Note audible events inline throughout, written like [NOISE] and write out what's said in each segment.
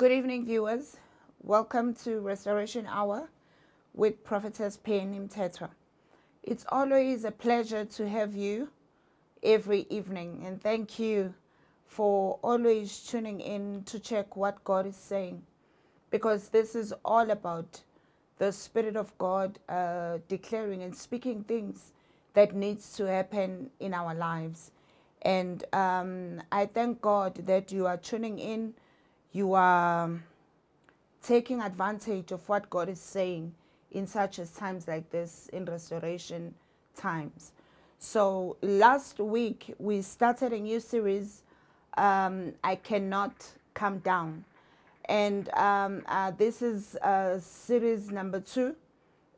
Good evening, viewers. Welcome to Restoration Hour with Prophetess Penny Mthethwa. It's always a pleasure to have you every evening, and thank you for always tuning in to check what God is saying, because this is all about the Spirit of God uh, declaring and speaking things that needs to happen in our lives. And um, I thank God that you are tuning in you are taking advantage of what God is saying in such as times like this in restoration times. So last week we started a new series, um, I Cannot Come Down. And um, uh, this is uh, series number two.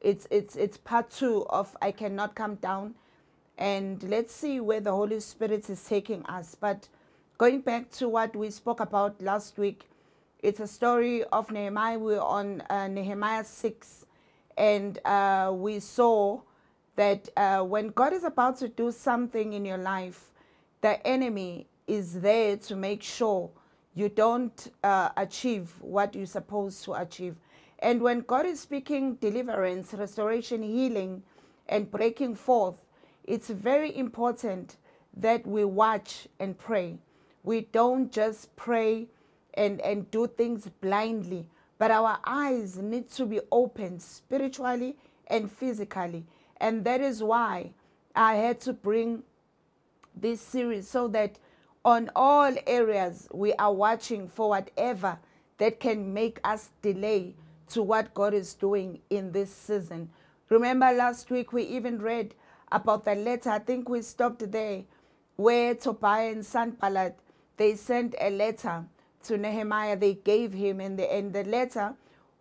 It's, it's, it's part two of I Cannot Come Down. And let's see where the Holy Spirit is taking us. But Going back to what we spoke about last week, it's a story of Nehemiah. We're on uh, Nehemiah 6, and uh, we saw that uh, when God is about to do something in your life, the enemy is there to make sure you don't uh, achieve what you're supposed to achieve. And when God is speaking deliverance, restoration, healing, and breaking forth, it's very important that we watch and pray we don't just pray and, and do things blindly, but our eyes need to be open spiritually and physically. And that is why I had to bring this series so that on all areas we are watching for whatever that can make us delay to what God is doing in this season. Remember last week we even read about the letter, I think we stopped there, where Tobiah and Sanballat they sent a letter to Nehemiah. They gave him, and the, and the letter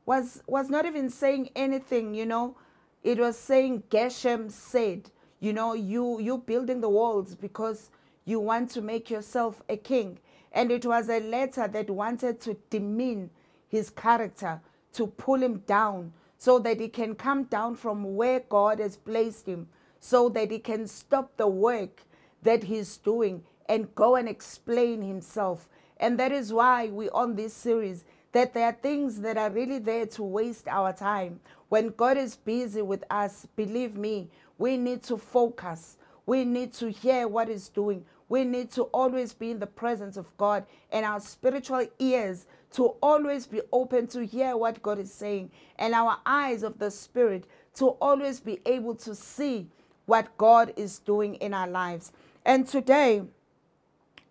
was, was not even saying anything, you know. It was saying Geshem said, you know, you, you building the walls because you want to make yourself a king. And it was a letter that wanted to demean his character, to pull him down so that he can come down from where God has placed him, so that he can stop the work that he's doing and go and explain himself. And that is why we on this series that there are things that are really there to waste our time. When God is busy with us, believe me, we need to focus. We need to hear what He's doing. We need to always be in the presence of God and our spiritual ears to always be open to hear what God is saying and our eyes of the Spirit to always be able to see what God is doing in our lives. And today,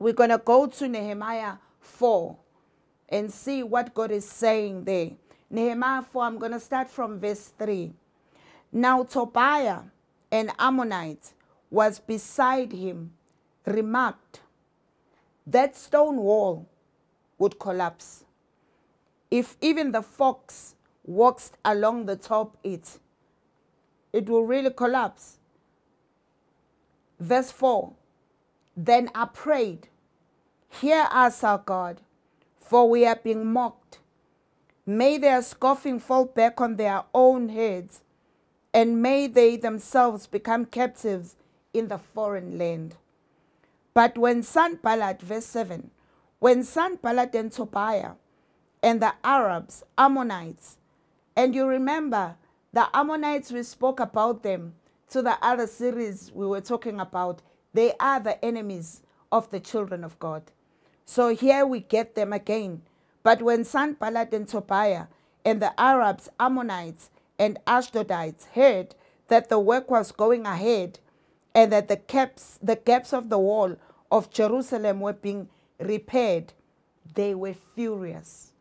we're going to go to Nehemiah 4 and see what God is saying there. Nehemiah 4, I'm going to start from verse 3. Now Tobiah, an Ammonite, was beside him, remarked, That stone wall would collapse. If even the fox walks along the top it, it will really collapse. Verse 4 Then I prayed, Hear us, our God, for we are being mocked. May their scoffing fall back on their own heads, and may they themselves become captives in the foreign land. But when Sanballat, verse 7, when Sanballat and Tobiah and the Arabs, Ammonites, and you remember the Ammonites, we spoke about them to the other series we were talking about, they are the enemies of the children of God. So here we get them again. But when Sanballat and Tobiah and the Arabs, Ammonites, and Ashdodites heard that the work was going ahead and that the gaps, the gaps of the wall of Jerusalem were being repaired, they were furious.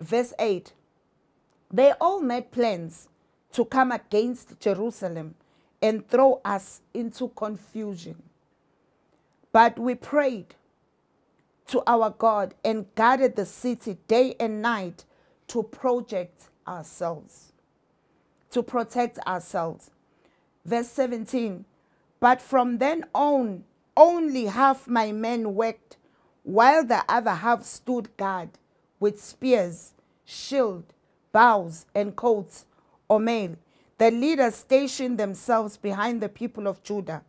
Verse 8 They all made plans to come against Jerusalem and throw us into confusion. But we prayed to our God and guarded the city day and night to project ourselves, to protect ourselves. Verse 17, but from then on, only half my men worked, while the other half stood guard with spears, shield, bows, and coats or mail. The leaders stationed themselves behind the people of Judah,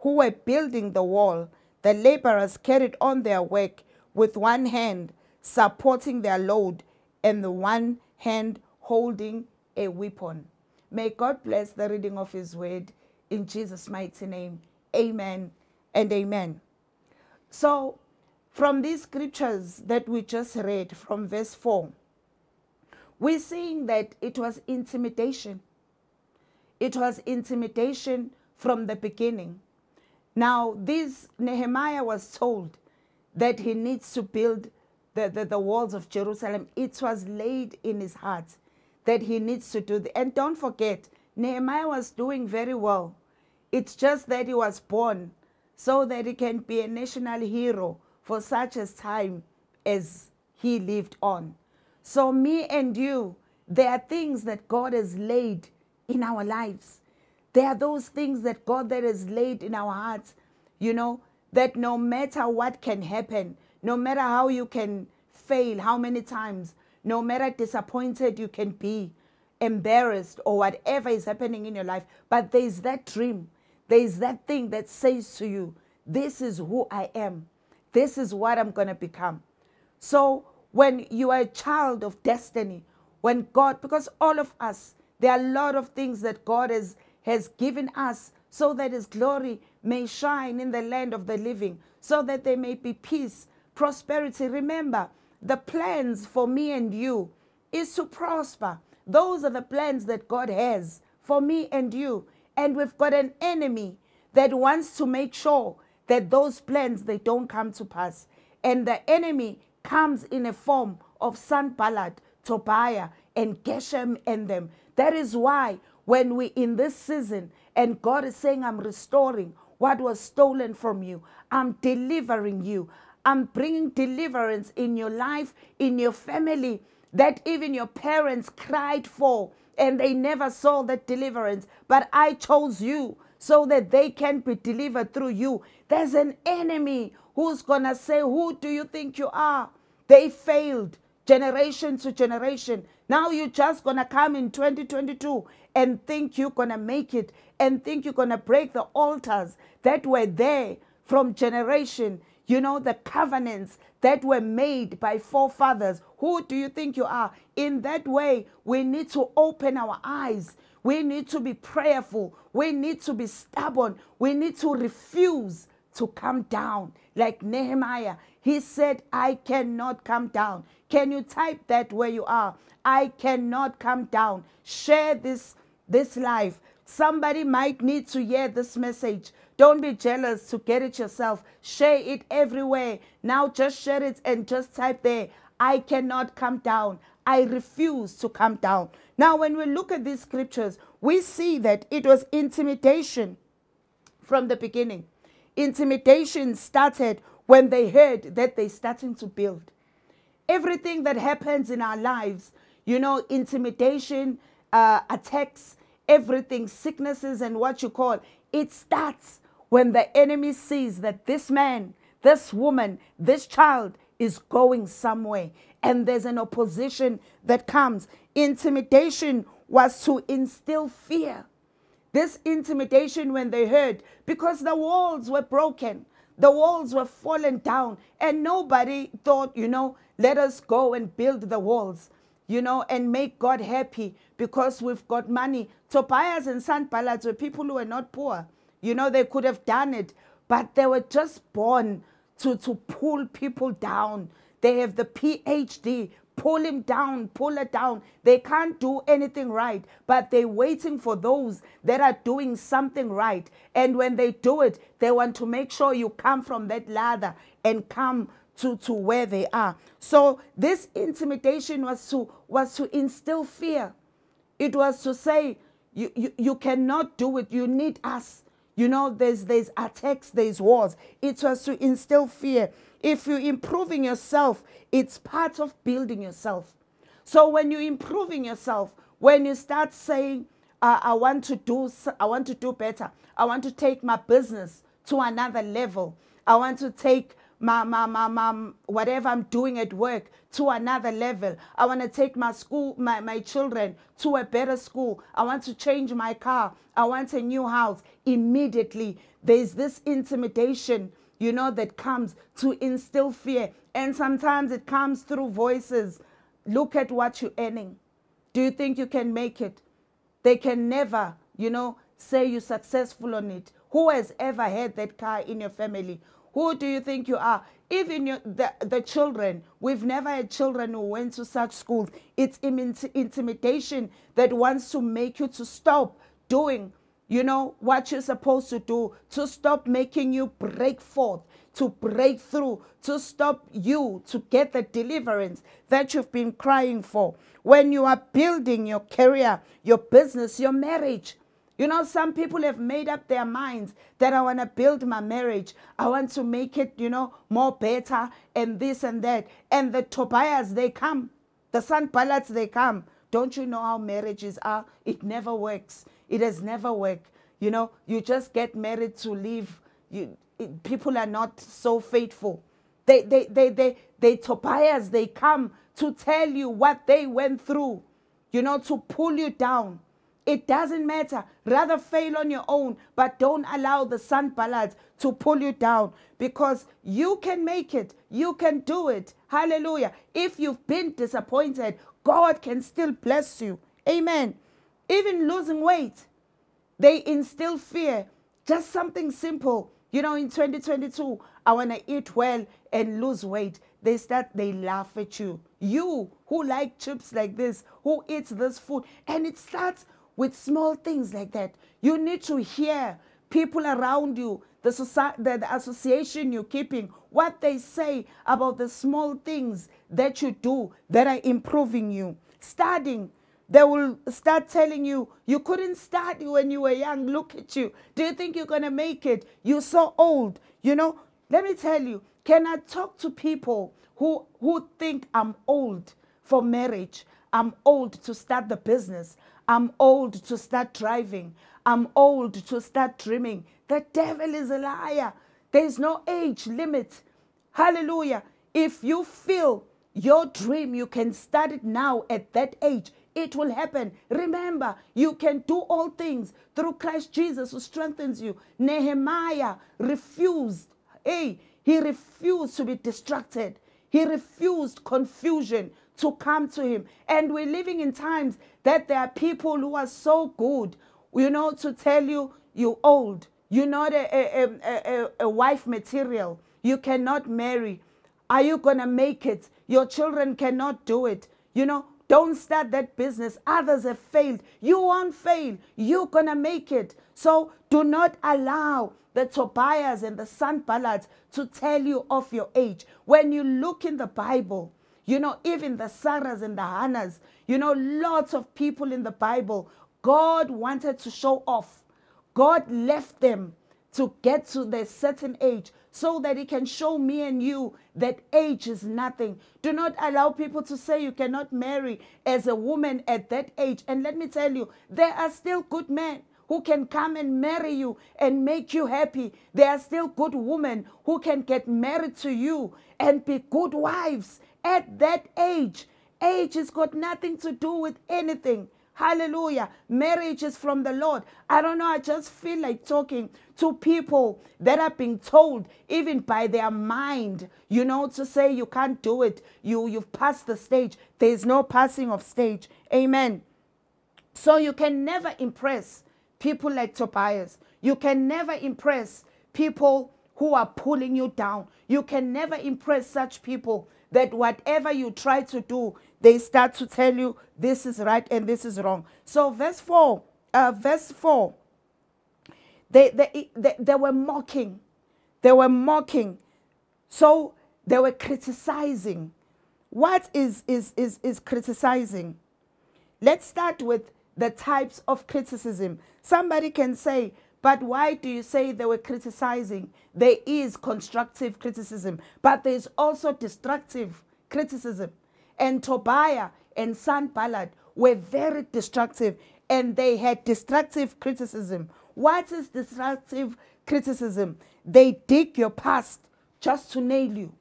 who were building the wall the laborers carried on their work with one hand, supporting their load, and the one hand holding a weapon. May God bless the reading of His word in Jesus' mighty name. Amen and amen. So, from these scriptures that we just read from verse 4, we're seeing that it was intimidation. It was intimidation from the beginning. Now, this Nehemiah was told that he needs to build the, the, the walls of Jerusalem. It was laid in his heart that he needs to do. And don't forget, Nehemiah was doing very well. It's just that he was born so that he can be a national hero for such a time as he lived on. So, me and you, there are things that God has laid in our lives. There are those things that God that has laid in our hearts, you know, that no matter what can happen, no matter how you can fail, how many times, no matter disappointed you can be, embarrassed, or whatever is happening in your life, but there is that dream, there is that thing that says to you, This is who I am, this is what I'm going to become. So, when you are a child of destiny, when God, because all of us, there are a lot of things that God has, has given us so that His glory may shine in the land of the living, so that there may be peace, prosperity. Remember, the plans for me and you is to prosper. Those are the plans that God has for me and you. And we've got an enemy that wants to make sure that those plans they don't come to pass. And the enemy comes in a form of Sanballat, Tobiah, and Geshem and them. That is why when we in this season and God is saying, I'm restoring what was stolen from you, I'm delivering you, I'm bringing deliverance in your life, in your family, that even your parents cried for and they never saw that deliverance. But I chose you so that they can be delivered through you. There's an enemy who's going to say, Who do you think you are? They failed generation to generation. Now you're just going to come in 2022 and think you're going to make it and think you're going to break the altars that were there from generation. You know, the covenants that were made by forefathers. Who do you think you are? In that way, we need to open our eyes. We need to be prayerful. We need to be stubborn. We need to refuse to come down. Like Nehemiah, he said, I cannot come down. Can you type that where you are? I cannot come down. Share this, this life. Somebody might need to hear this message. Don't be jealous to get it yourself. Share it everywhere. Now just share it and just type there, I cannot come down. I refuse to come down. Now, when we look at these scriptures, we see that it was intimidation from the beginning. Intimidation started when they heard that they're starting to build. Everything that happens in our lives, you know, intimidation, uh, attacks, everything, sicknesses, and what you call it starts when the enemy sees that this man, this woman, this child is going somewhere and there's an opposition that comes. Intimidation was to instill fear. This intimidation when they heard, because the walls were broken, the walls were fallen down, and nobody thought, you know, let us go and build the walls, you know, and make God happy because we've got money. Tobias and Sanballat were people who were not poor. You know, they could have done it, but they were just born to, to pull people down. They have the PhD, pull him down, pull it down. They can't do anything right, but they're waiting for those that are doing something right. And when they do it, they want to make sure you come from that ladder and come to, to where they are. So this intimidation was to was to instill fear. It was to say, you, you, you cannot do it. You need us. You know, there's there's attacks, there's wars. It was to instill fear. If you're improving yourself, it's part of building yourself. So when you're improving yourself, when you start saying, uh, I want to do I want to do better. I want to take my business to another level. I want to take my, my, my, my, whatever I'm doing at work to another level. I want to take my school, my, my children to a better school. I want to change my car. I want a new house. Immediately, there's this intimidation, you know, that comes to instill fear. And sometimes it comes through voices. Look at what you're earning. Do you think you can make it? They can never, you know, say you're successful on it. Who has ever had that car in your family? Who do you think you are? Even your, the, the children, we've never had children who went to such schools. It's intimidation that wants to make you to stop doing, you know, what you're supposed to do, to stop making you break forth, to break through, to stop you to get the deliverance that you've been crying for. When you are building your career, your business, your marriage, you know, some people have made up their minds that I want to build my marriage. I want to make it, you know, more better and this and that. And the Tobias, they come. The Sanballats, they come. Don't you know how marriages are? It never works. It has never worked. You know, you just get married to live. You, it, people are not so faithful. They, they, they, they, they Tobias, they come to tell you what they went through, you know, to pull you down it doesn't matter. Rather fail on your own, but don't allow the Sanballats to pull you down because you can make it. You can do it. Hallelujah. If you've been disappointed, God can still bless you. Amen. Even losing weight, they instill fear. Just something simple. You know, in 2022, I want to eat well and lose weight. They start, they laugh at you. You who like chips like this, who eats this food, and it starts with small things like that. You need to hear people around you, the, society, the, the association you're keeping, what they say about the small things that you do that are improving you. Studying, they will start telling you, you couldn't study when you were young. Look at you. Do you think you're going to make it? You're so old. You know, let me tell you, can I talk to people who, who think I'm old for marriage? I'm old to start the business. I'm old to start driving. I'm old to start dreaming. The devil is a liar. There is no age limit. Hallelujah. If you feel your dream, you can start it now at that age. It will happen. Remember, you can do all things through Christ Jesus who strengthens you. Nehemiah refused. Hey, he refused to be distracted. He refused confusion to come to him. And we're living in times that there are people who are so good, you know, to tell you you're old, you're not a, a, a, a, wife material, you cannot marry. Are you going to make it? Your children cannot do it. You know, don't start that business. Others have failed. You won't fail. You're going to make it. So do not allow the Tobias and the Sanballats to tell you of your age. When you look in the Bible, you know, even the Sarahs and the Hannahs, you know, lots of people in the Bible, God wanted to show off. God left them to get to their certain age so that he can show me and you that age is nothing. Do not allow people to say you cannot marry as a woman at that age. And let me tell you, there are still good men who can come and marry you and make you happy. There are still good women who can get married to you and be good wives at that age. Age has got nothing to do with anything. Hallelujah. Marriage is from the Lord. I don't know. I just feel like talking to people that are being told, even by their mind, you know, to say you can't do it. You, you've passed the stage. There's no passing of stage. Amen. So you can never impress people like Tobias. You can never impress people who are pulling you down. You can never impress such people that whatever you try to do, they start to tell you this is right and this is wrong. So verse 4, uh, verse 4, they, they, they, they were mocking. They were mocking. So they were criticizing. What is, is, is, is criticizing? Let's start with the types of criticism. Somebody can say, but why do you say they were criticizing? There is constructive criticism, but there's also destructive criticism. And Tobiah and Sanballat were very destructive and they had destructive criticism. What is destructive criticism? They dig your past just to nail you.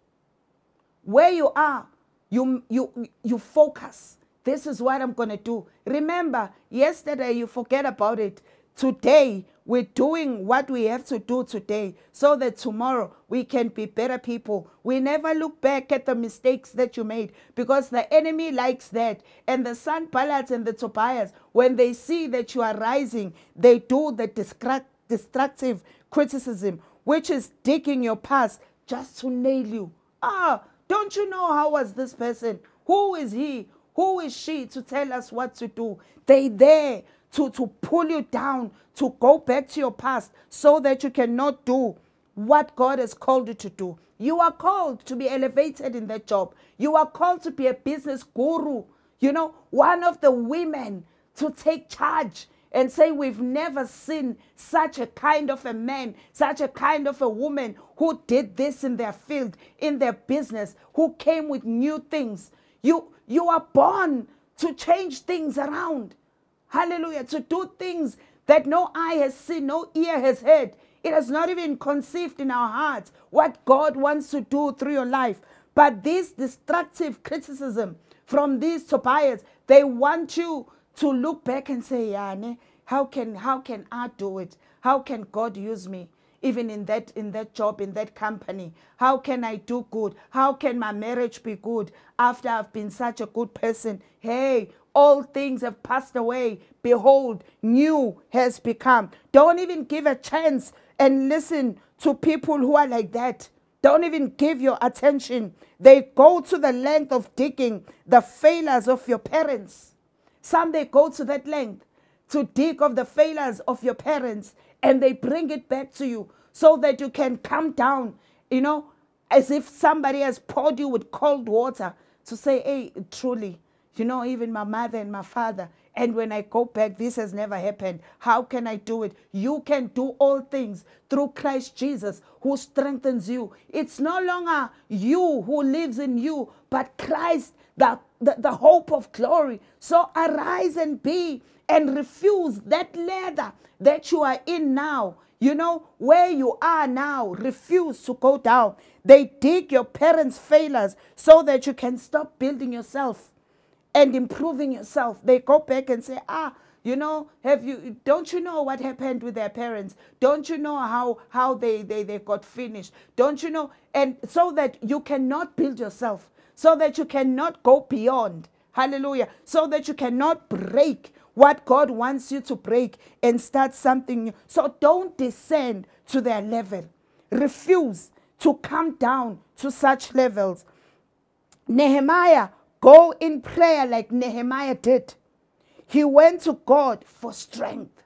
Where you are, you, you, you focus. This is what I'm going to do. Remember, yesterday you forget about it. Today we're doing what we have to do today so that tomorrow we can be better people. We never look back at the mistakes that you made because the enemy likes that. And the Sanballats and the Tobias, when they see that you are rising, they do the destructive criticism, which is digging your past just to nail you. Ah, don't you know how was this person? Who is he? Who is she to tell us what to do? They there to, to pull you down, to go back to your past so that you cannot do what God has called you to do. You are called to be elevated in that job. You are called to be a business guru. You know, one of the women to take charge and say, We've never seen such a kind of a man, such a kind of a woman who did this in their field, in their business, who came with new things. You, you are born to change things around. Hallelujah. To do things that no eye has seen, no ear has heard. It has not even conceived in our hearts what God wants to do through your life. But this destructive criticism from these Tobias, they want you to look back and say, yeah, how can how can I do it? How can God use me? Even in that in that job, in that company. How can I do good? How can my marriage be good after I've been such a good person? Hey, all things have passed away. Behold, new has become. Don't even give a chance and listen to people who are like that. Don't even give your attention. They go to the length of digging the failures of your parents. Some they go to that length to dig of the failures of your parents and they bring it back to you so that you can come down, you know, as if somebody has poured you with cold water to say, hey, truly, you know, even my mother and my father. And when I go back, this has never happened. How can I do it? You can do all things through Christ Jesus who strengthens you. It's no longer you who lives in you, but Christ, the, the, the hope of glory. So arise and be and refuse that ladder that you are in now. You know, where you are now, refuse to go down. They dig your parents' failures so that you can stop building yourself and improving yourself. They go back and say, ah, you know, have you don't you know what happened with their parents? Don't you know how how they, they, they got finished? Don't you know? And so that you cannot build yourself, so that you cannot go beyond. Hallelujah. So that you cannot break what God wants you to break and start something new. So don't descend to their level. Refuse to come down to such levels. Nehemiah Go in prayer like Nehemiah did. He went to God for strength.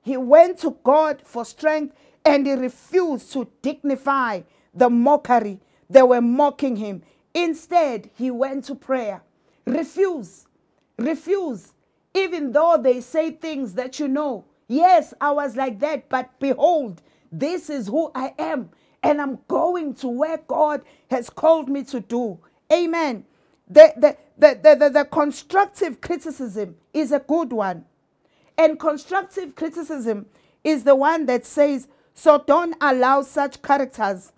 He went to God for strength and he refused to dignify the mockery. They were mocking him. Instead, he went to prayer. Refuse. Refuse. Even though they say things that you know. Yes, I was like that, but behold, this is who I am. And I'm going to where God has called me to do. Amen. The, the, the, the, the, constructive criticism is a good one. And constructive criticism is the one that says, so don't allow such characters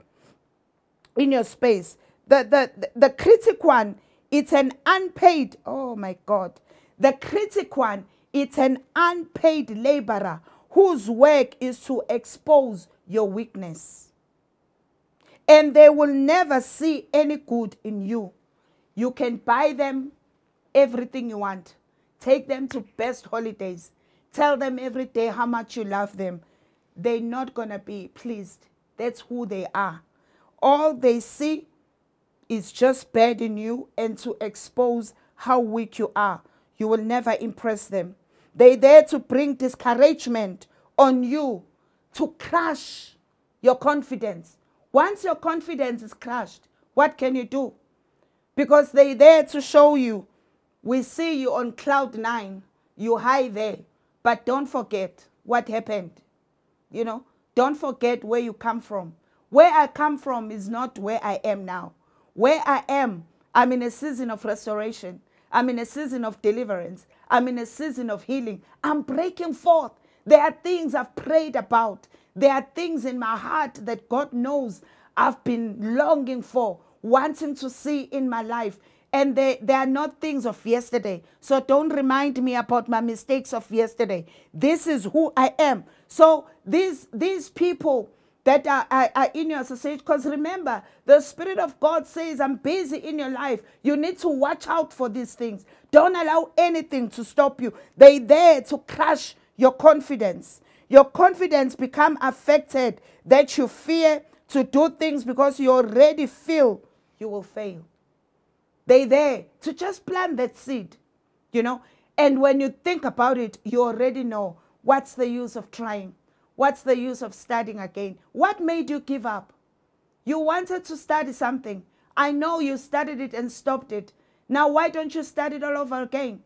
in your space. The, the, the, the critic one, it's an unpaid, oh my God. The critic one, it's an unpaid laborer whose work is to expose your weakness. And they will never see any good in you. You can buy them everything you want. Take them to best holidays. Tell them every day how much you love them. They're not going to be pleased. That's who they are. All they see is just bad in you and to expose how weak you are. You will never impress them. They're there to bring discouragement on you, to crush your confidence. Once your confidence is crushed, what can you do? Because they're there to show you. We see you on cloud nine, you high there, but don't forget what happened. You know, don't forget where you come from. Where I come from is not where I am now. Where I am, I'm in a season of restoration. I'm in a season of deliverance. I'm in a season of healing. I'm breaking forth. There are things I've prayed about. There are things in my heart that God knows I've been longing for wanting to see in my life. and they, they are not things of yesterday. So don't remind me about my mistakes of yesterday. This is who I am. So these these people that are, are, are in your association, because remember, the Spirit of God says, I'm busy in your life. You need to watch out for these things. Don't allow anything to stop you. They're there to crush your confidence. Your confidence become affected that you fear to do things because you already feel you will fail. They there to just plant that seed, you know. And when you think about it, you already know what's the use of trying? What's the use of studying again? What made you give up? You wanted to study something. I know you studied it and stopped it. Now, why don't you study it all over again?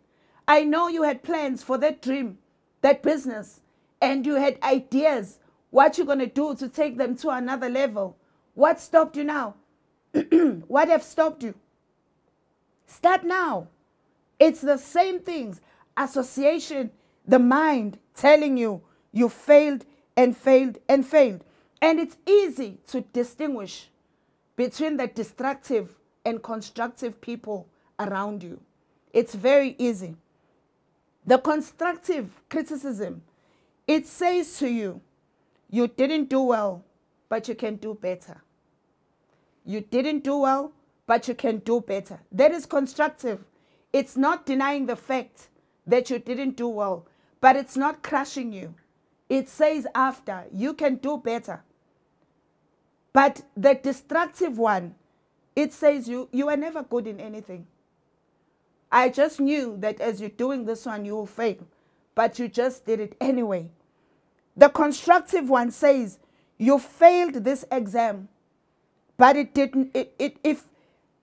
I know you had plans for that dream, that business, and you had ideas what you're going to do to take them to another level. What stopped you now? [CLEARS THROAT] what have stopped you? Start now. It's the same things. Association, the mind telling you you failed and failed and failed. And it's easy to distinguish between the destructive and constructive people around you. It's very easy. The constructive criticism, it says to you, you didn't do well, but you can do better. You didn't do well, but you can do better. That is constructive. It's not denying the fact that you didn't do well, but it's not crushing you. It says after, you can do better. But the destructive one, it says you, you are never good in anything. I just knew that as you're doing this one, you will fail, but you just did it anyway. The constructive one says, you failed this exam, but it didn't, it, it, if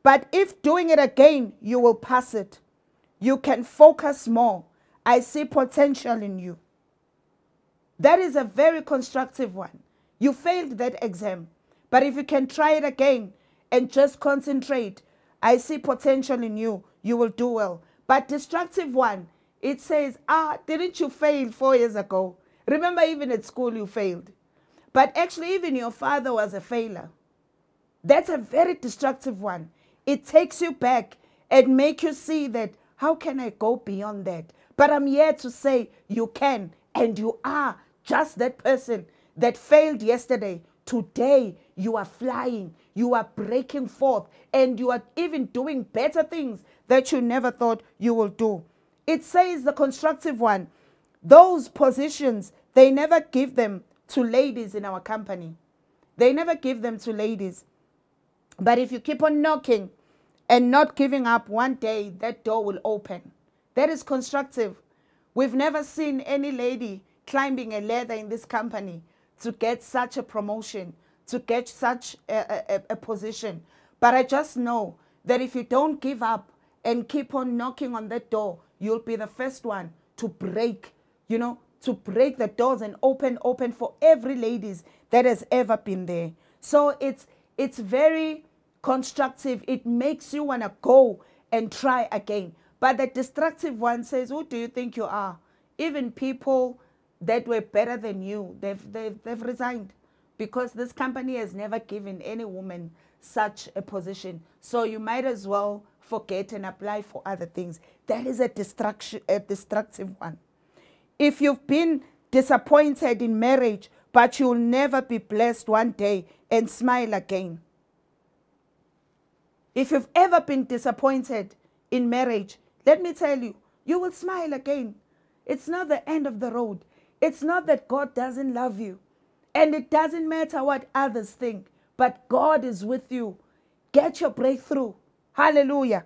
but if doing it again, you will pass it. You can focus more. I see potential in you. That is a very constructive one. You failed that exam. But if you can try it again and just concentrate, I see potential in you. You will do well. But destructive one, it says, ah, didn't you fail four years ago? Remember, even at school, you failed. But actually, even your father was a failure. That's a very destructive one. It takes you back and make you see that how can I go beyond that? But I'm here to say you can and you are just that person that failed yesterday. Today you are flying, you are breaking forth, and you are even doing better things that you never thought you will do. It says the constructive one, those positions, they never give them to ladies in our company. They never give them to ladies. But if you keep on knocking, and not giving up, one day that door will open. That is constructive. We've never seen any lady climbing a ladder in this company to get such a promotion, to get such a, a, a position. But I just know that if you don't give up and keep on knocking on that door, you'll be the first one to break, you know, to break the doors and open, open for every ladies that has ever been there. So it's it's very constructive. It makes you want to go and try again. But the destructive one says, who do you think you are? Even people that were better than you, they've, they've, they've resigned because this company has never given any woman such a position. So you might as well forget and apply for other things. That is a, destruction, a destructive one. If you've been disappointed in marriage, but you'll never be blessed one day and smile again. If you've ever been disappointed in marriage, let me tell you, you will smile again. It's not the end of the road. It's not that God doesn't love you. And it doesn't matter what others think, but God is with you. Get your breakthrough. Hallelujah.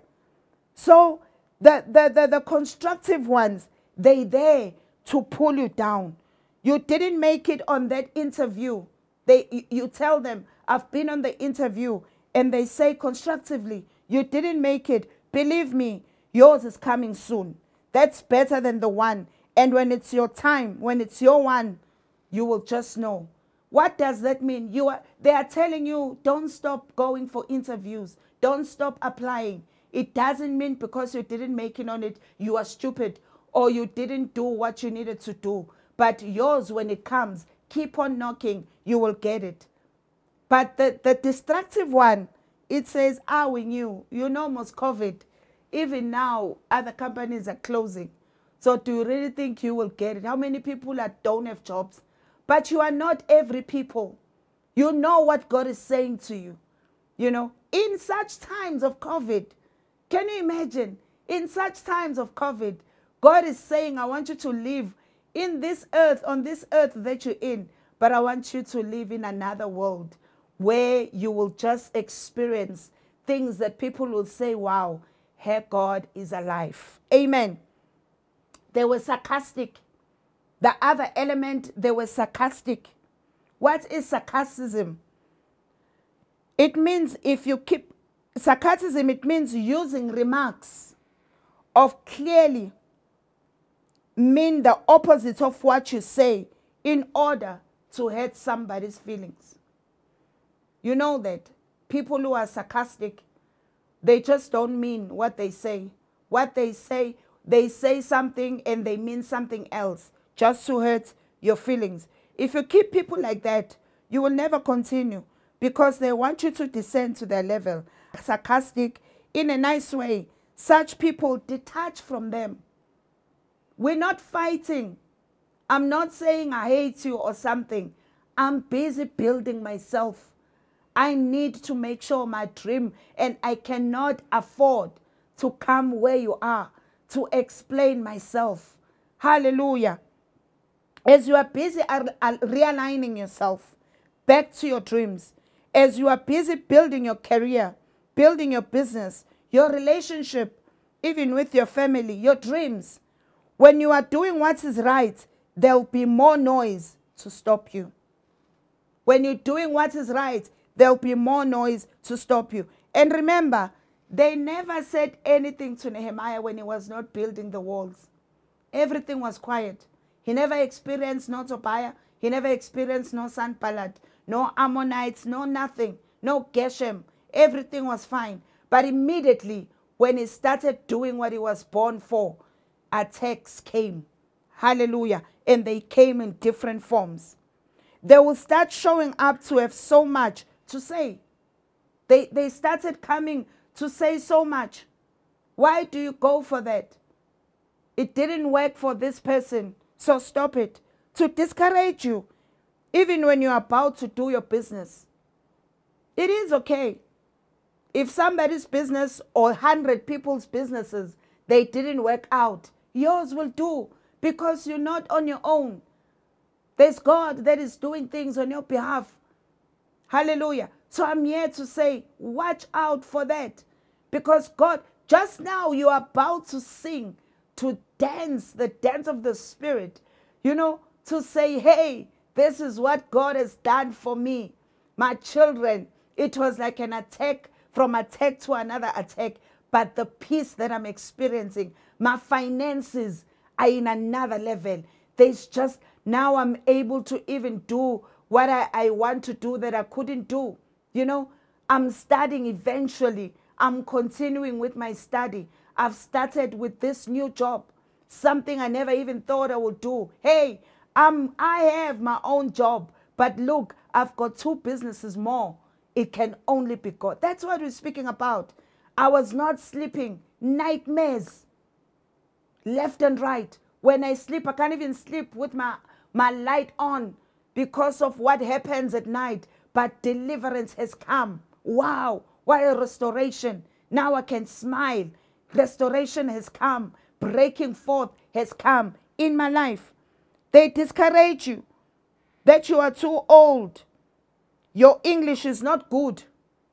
So the, the, the, the constructive ones, they there to pull you down. You didn't make it on that interview. They you tell them, I've been on the interview and they say constructively, you didn't make it, believe me, yours is coming soon. That's better than the one. And when it's your time, when it's your one, you will just know. What does that mean? You are they are telling you don't stop going for interviews. Don't stop applying. It doesn't mean because you didn't make it on it, you are stupid or you didn't do what you needed to do. But yours, when it comes, keep on knocking, you will get it. But the, the destructive one, It says, Ah, we knew. You know, most COVID. Even now, other companies are closing. So, do you really think you will get it? How many people that don't have jobs? But you are not every people. You know what God is saying to you. You know, in such times of COVID, can you imagine? In such times of COVID, God is saying, I want you to live in this earth, on this earth that you're in, but I want you to live in another world where you will just experience things that people will say, wow, her God is alive. Amen. They were sarcastic. The other element, they were sarcastic. What is sarcasm? It means if you keep sarcasm, it means using remarks of clearly mean the opposite of what you say in order to hurt somebody's feelings. You know that people who are sarcastic, they just don't mean what they say. What they say, they say something and they mean something else just to hurt your feelings. If you keep people like that, you will never continue because they want you to descend to their level. Sarcastic in a nice way. Such people detach from them. We're not fighting. I'm not saying I hate you or something. I'm busy building myself. I need to make sure my dream, and I cannot afford to come where you are to explain myself. Hallelujah. As you are busy realigning yourself back to your dreams, as you are busy building your career, building your business, your relationship, even with your family, your dreams, when you are doing what is right, there will be more noise to stop you. When you're doing what is right, there'll be more noise to stop you. And remember, they never said anything to Nehemiah when he was not building the walls. Everything was quiet. He never experienced no Tobiah. He never experienced no Sanballat, no Ammonites, no nothing, no Geshem. Everything was fine. But immediately, when he started doing what he was born for, attacks came. Hallelujah. And they came in different forms. They will start showing up to have so much to say. They, they started coming to say so much. Why do you go for that? It didn't work for this person, so stop it. To discourage you, even when you're about to do your business. It is okay. If somebody's business or 100 people's businesses, they didn't work out, yours will do because you're not on your own. There's God that is doing things on your behalf. Hallelujah. So I'm here to say, watch out for that. Because God, just now you are about to sing, to dance, the dance of the Spirit, you know, to say, hey, this is what God has done for me. My children, it was like an attack from attack to another attack. But the peace that I'm experiencing, my finances are in another level. There's just now I'm able to even do what I, I want to do that I couldn't do. You know, I'm studying eventually. I'm continuing with my study. I've started with this new job, something I never even thought I would do. Hey, I'm, I have my own job, but look, I've got two businesses more. It can only be God. That's what we're speaking about. I was not sleeping, nightmares, left and right. When I sleep, I can't even sleep with my, my light on because of what happens at night, but deliverance has come. Wow, what a restoration. Now I can smile. Restoration has come. Breaking forth has come in my life. They discourage you that you are too old. Your English is not good.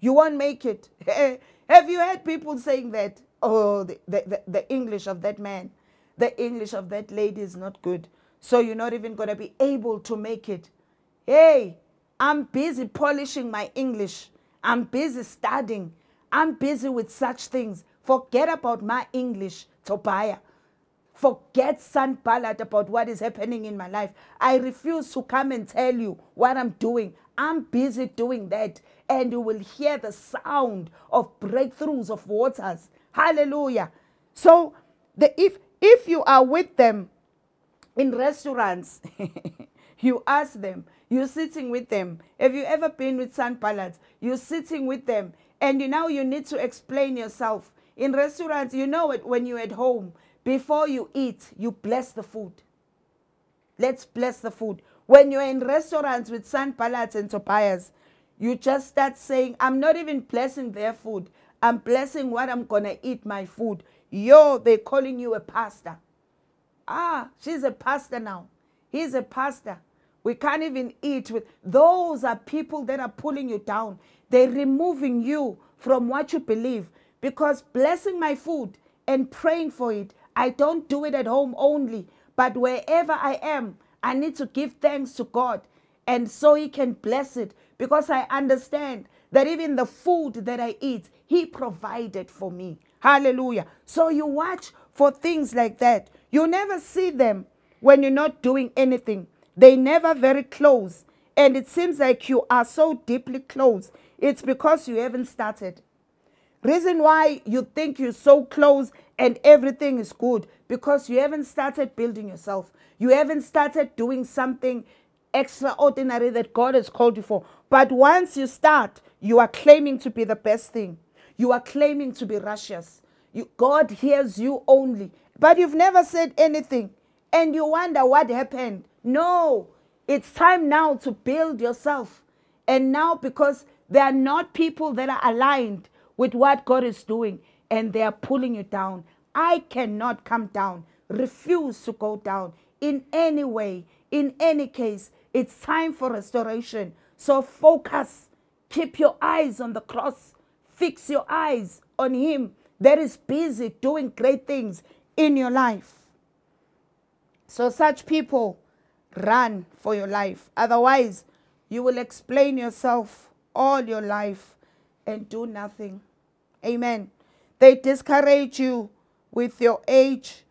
You won't make it. [LAUGHS] Have you heard people saying that? Oh, the, the, the English of that man, the English of that lady is not good. So you're not even going to be able to make it. Hey, I'm busy polishing my English. I'm busy studying. I'm busy with such things. Forget about my English, Tobiah. Forget Sanballat about what is happening in my life. I refuse to come and tell you what I'm doing. I'm busy doing that. And you will hear the sound of breakthroughs of waters. Hallelujah. So the, if, if you are with them, in restaurants, [LAUGHS] you ask them, you're sitting with them. Have you ever been with Sanballat? You're sitting with them And you know you need to explain yourself. In restaurants, you know it when you're at home. Before you eat, you bless the food. Let's bless the food. When you're in restaurants with Sanballats and Tobias, you just start saying, I'm not even blessing their food. I'm blessing what I'm going to eat, my food. Yo, they're calling you a pastor. Ah, she's a pastor now. He's a pastor. We can't even eat with those are people that are pulling you down. They're removing you from what you believe. Because blessing my food and praying for it, I don't do it at home only, but wherever I am, I need to give thanks to God. And so He can bless it because I understand that even the food that I eat, He provided for me. Hallelujah. So you watch for things like that. You never see them when you're not doing anything. They never very close. And it seems like you are so deeply close. It's because you haven't started. Reason why you think you're so close and everything is good because you haven't started building yourself. You haven't started doing something extraordinary that God has called you for. But once you start, you are claiming to be the best thing. You are claiming to be righteous. You, God hears you only. But you've never said anything. And you wonder what happened. No, it's time now to build yourself. And now, because there are not people that are aligned with what God is doing and they are pulling you down, I cannot come down. Refuse to go down in any way, in any case. It's time for restoration. So focus. Keep your eyes on the cross. Fix your eyes on Him that is busy doing great things in your life. So, such people run for your life. Otherwise, you will explain yourself all your life and do nothing. Amen. They discourage you with your age,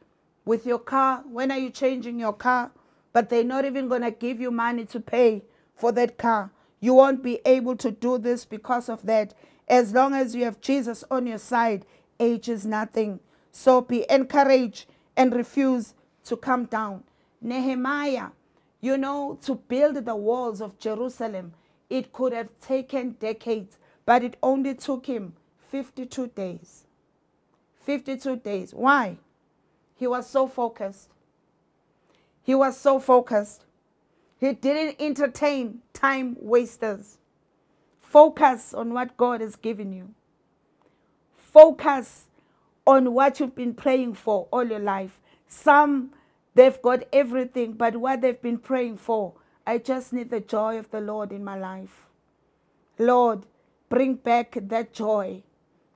with your car. When are you changing your car? But they're not even going to give you money to pay for that car. You won't be able to do this because of that. As long as you have Jesus on your side, age is nothing. So be encouraged and refuse to come down. Nehemiah, you know, to build the walls of Jerusalem, it could have taken decades, but it only took him 52 days. 52 days. Why? He was so focused. He was so focused. He didn't entertain time wasters. Focus on what God has given you. Focus on what you've been praying for all your life. Some, they've got everything, but what they've been praying for, I just need the joy of the Lord in my life. Lord, bring back that joy,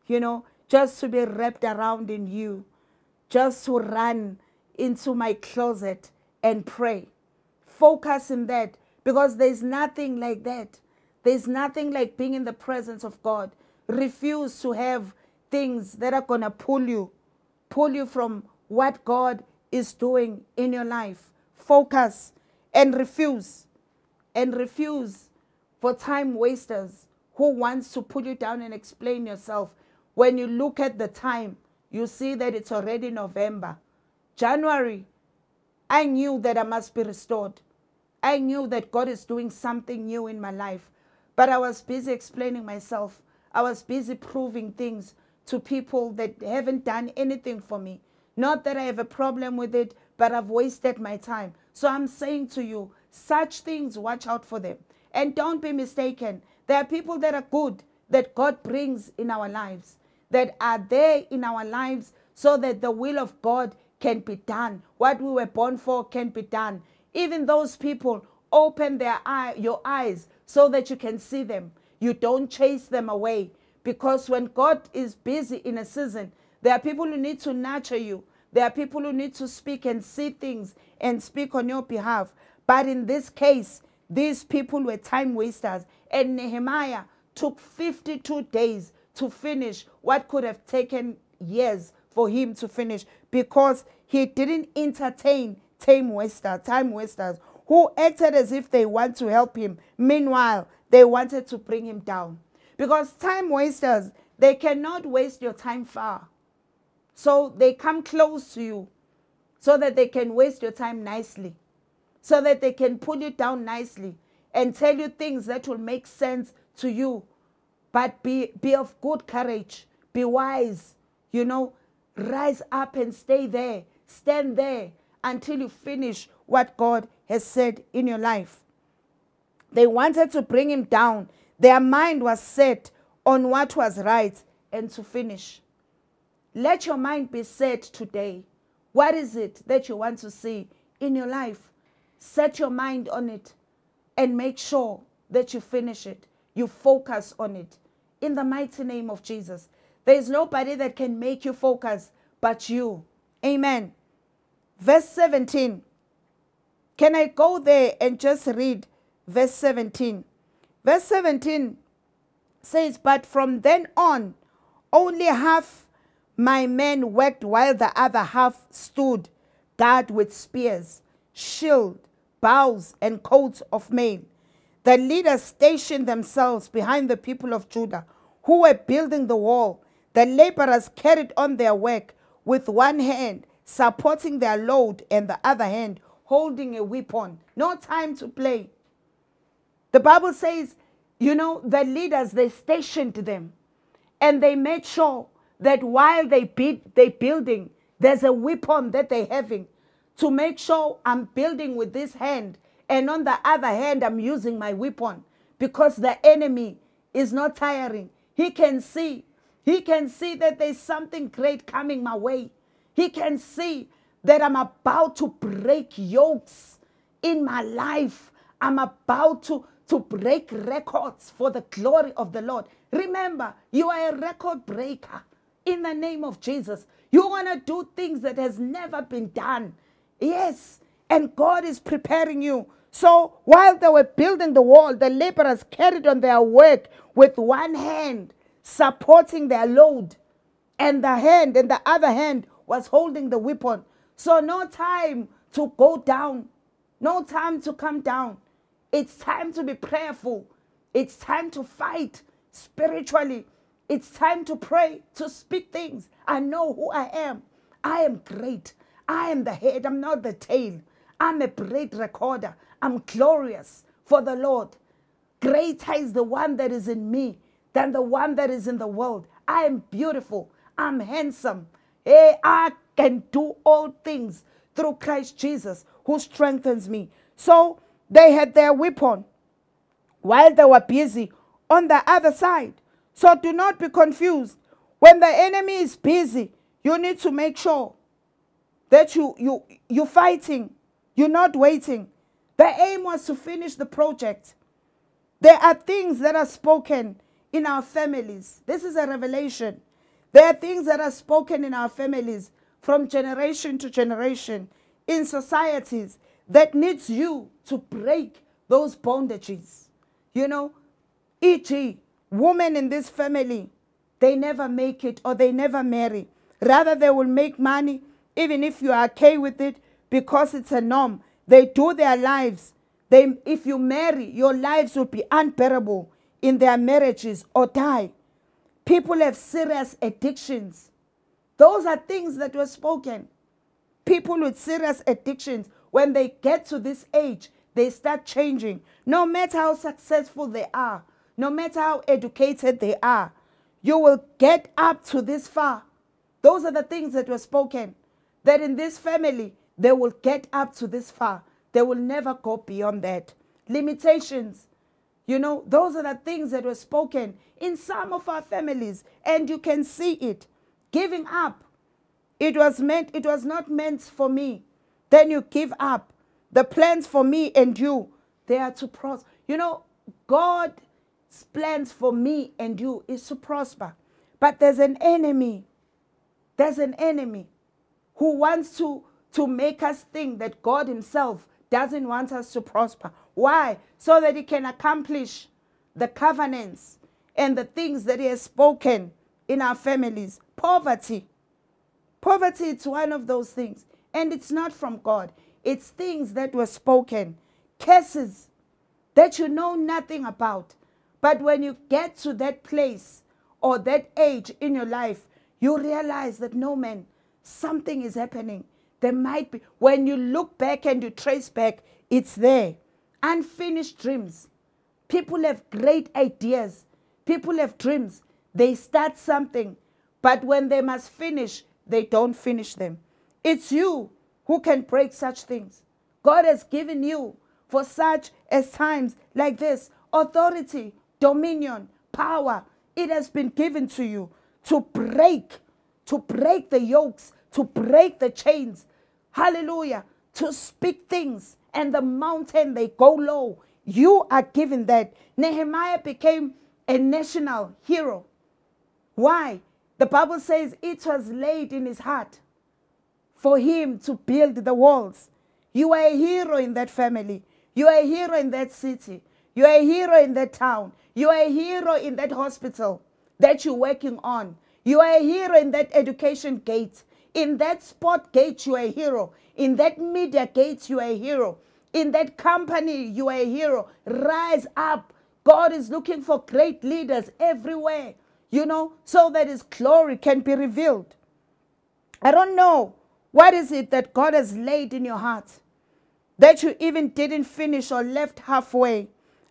you know, just to be wrapped around in you, just to run into my closet and pray. Focus in that because there's nothing like that. There's nothing like being in the presence of God. Refuse to have things that are going to pull you, pull you from what God is doing in your life. Focus and refuse. And refuse for time wasters who wants to pull you down and explain yourself. When you look at the time, you see that it's already November. January, I knew that I must be restored. I knew that God is doing something new in my life. But I was busy explaining myself. I was busy proving things to people that haven't done anything for me. Not that I have a problem with it, but I've wasted my time. So I'm saying to you, such things, watch out for them. And don't be mistaken. There are people that are good that God brings in our lives, that are there in our lives so that the will of God can be done. What we were born for can be done. Even those people open their eye, your eyes so that you can see them. You don't chase them away. Because when God is busy in a season, there are people who need to nurture you. There are people who need to speak and see things and speak on your behalf. But in this case, these people were time wasters. And Nehemiah took 52 days to finish what could have taken years for him to finish because he didn't entertain time wasters, time wasters who acted as if they want to help him. Meanwhile, they wanted to bring him down. Because time wasters, they cannot waste your time far. So they come close to you so that they can waste your time nicely, so that they can pull you down nicely and tell you things that will make sense to you but be, be of good courage, be wise, you know, rise up and stay there, stand there until you finish what God has said in your life. They wanted to bring him down. Their mind was set on what was right and to finish. Let your mind be set today. What is it that you want to see in your life? Set your mind on it and make sure that you finish it. You focus on it. In the mighty name of Jesus. There is nobody that can make you focus but you. Amen. Verse 17. Can I go there and just read verse 17? Verse 17 says, But from then on, only half my men worked while the other half stood guard with spears, shield, bows, and coats of mail. The leaders stationed themselves behind the people of Judah who were building the wall. The laborers carried on their work with one hand, supporting their load, and the other hand holding a weapon. No time to play. The Bible says, you know, the leaders, they stationed them and they made sure that while they build, they building, there's a weapon that they're having to make sure I'm building with this hand and on the other hand I'm using my weapon because the enemy is not tiring. He can see. He can see that there's something great coming my way. He can see that I'm about to break yokes in my life. I'm about to, to break records for the glory of the Lord. Remember, you are a record breaker in the name of Jesus. You want to do things that has never been done. Yes, and God is preparing you. So while they were building the wall, the laborers carried on their work with one hand, supporting their load, and the hand and the other hand was holding the weapon. So no time to go down, no time to come down. It's time to be prayerful. It's time to fight spiritually. It's time to pray, to speak things. I know who I am. I am great. I am the head, I'm not the tail. I'm a great recorder. I'm glorious for the Lord. Greater is the one that is in me than the one that is in the world. I am beautiful. I'm handsome. Hey, I can do all things through Christ Jesus who strengthens me. So they had their weapon while they were busy on the other side. So do not be confused. When the enemy is busy, you need to make sure that you you you're fighting. You're not waiting. The aim was to finish the project. There are things that are spoken in our families. This is a revelation. There are things that are spoken in our families from generation to generation in societies that needs you to break those bondages. You know, e.g., women in this family, they never make it or they never marry. Rather, they will make money, even if you are okay with it, because it's a norm. They do their lives. They, if you marry, your lives will be unbearable in their marriages or die. People have serious addictions. Those are things that were spoken. People with serious addictions, when they get to this age, they start changing. No matter how successful they are, no matter how educated they are, you will get up to this far. Those are the things that were spoken. That in this family, they will get up to this far. They will never go beyond that. Limitations. You know, those are the things that were spoken in some of our families, and you can see it. Giving up. It was meant, it was not meant for me. Then you give up. The plans for me and you, they are to prosper. You know, God's plans for me and you is to prosper. But there's an enemy. There's an enemy who wants to, to make us think that God Himself doesn't want us to prosper. Why? So that He can accomplish the covenants and the things that He has spoken in our families. Poverty. Poverty is one of those things. And it's not from God, it's things that were spoken, curses that you know nothing about. But when you get to that place or that age in your life, you realize that no man, something is happening. There might be, when you look back and you trace back, it's there. Unfinished dreams. People have great ideas. People have dreams. They start something, but when they must finish, they don't finish them. It's you who can break such things. God has given you for such as times like this authority, dominion, power. It has been given to you to break, to break the yokes, to break the chains. Hallelujah. To speak things and the mountain they go low. You are given that. Nehemiah became a national hero. Why? The Bible says it was laid in his heart for him to build the walls. You are a hero in that family. You are a hero in that city. You are a hero in that town. You are a hero in that hospital that you're working on. You are a hero in that education gate. In that sport gate, you are a hero. In that media gate, you are a hero. In that company, you are a hero. Rise up. God is looking for great leaders everywhere, you know, so that His glory can be revealed. I don't know what is it that God has laid in your heart that you even didn't finish or left halfway?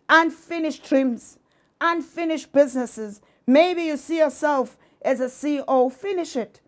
Unfinished dreams, unfinished businesses. Maybe you see yourself as a CEO, finish it.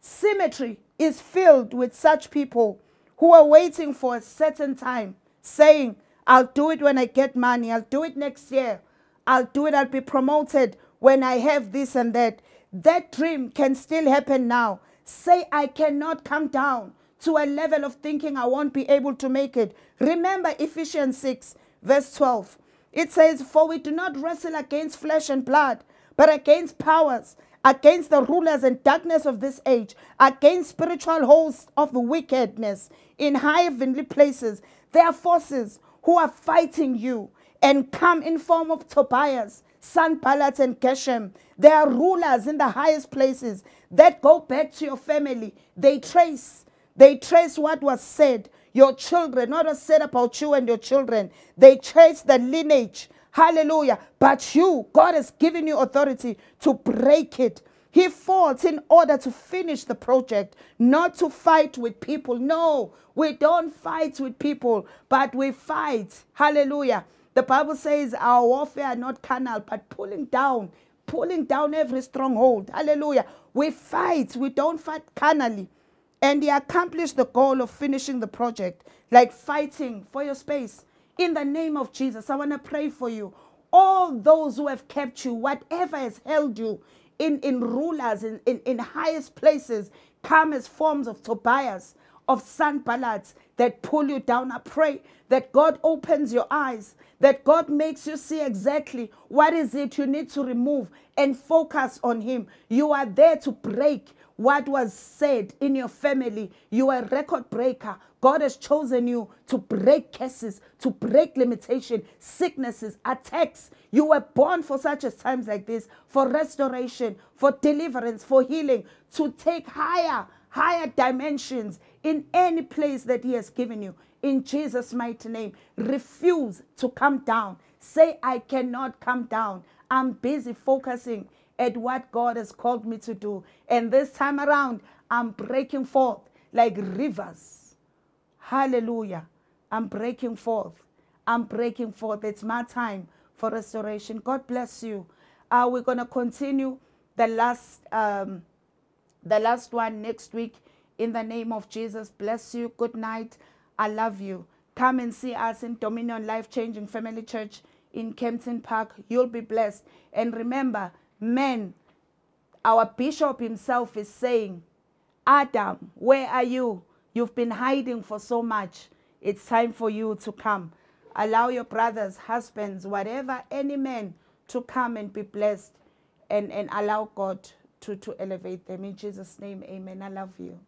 Symmetry is filled with such people who are waiting for a certain time, saying, I'll do it when I get money, I'll do it next year, I'll do it, I'll be promoted when I have this and that. That dream can still happen now. Say, I cannot come down to a level of thinking I won't be able to make it. Remember Ephesians 6, verse 12. It says, For we do not wrestle against flesh and blood, but against powers, against the rulers and darkness of this age, against spiritual hosts of wickedness in high heavenly places. There are forces who are fighting you and come in form of Tobias, Sanballat, and Geshem. There are rulers in the highest places that go back to your family. They trace, they trace what was said. Your children, what was said about you and your children. They trace the lineage. Hallelujah. But you, God has given you authority to break it. He fought in order to finish the project, not to fight with people. No, we don't fight with people, but we fight. Hallelujah. The Bible says our warfare are not carnal, but pulling down, pulling down every stronghold. Hallelujah. We fight. We don't fight carnally. And he accomplished the goal of finishing the project, like fighting for your space. In the name of Jesus, I want to pray for you. All those who have kept you, whatever has held you in, in rulers, in, in, in highest places, come as forms of Tobias, of Sanballats that pull you down. I pray that God opens your eyes, that God makes you see exactly what is it you need to remove and focus on Him. You are there to break what was said in your family. You are a record breaker. God has chosen you to break curses, to break limitation, sicknesses, attacks. You were born for such a times like this, for restoration, for deliverance, for healing, to take higher, higher dimensions in any place that He has given you. In Jesus' mighty name, refuse to come down. Say, I cannot come down. I'm busy focusing at what God has called me to do. And this time around, I'm breaking forth like rivers. Hallelujah. I'm breaking forth. I'm breaking forth. It's my time for restoration. God bless you. Uh, we're going to continue the last, um, the last one next week in the name of Jesus. Bless you. Good night. I love you. Come and see us in Dominion Life Changing Family Church in Kempton Park. You'll be blessed. And remember, men, our bishop himself is saying, Adam, where are you? You've been hiding for so much. It's time for you to come. Allow your brothers, husbands, whatever, any man to come and be blessed and, and allow God to, to elevate them. In Jesus' name, amen. I love you.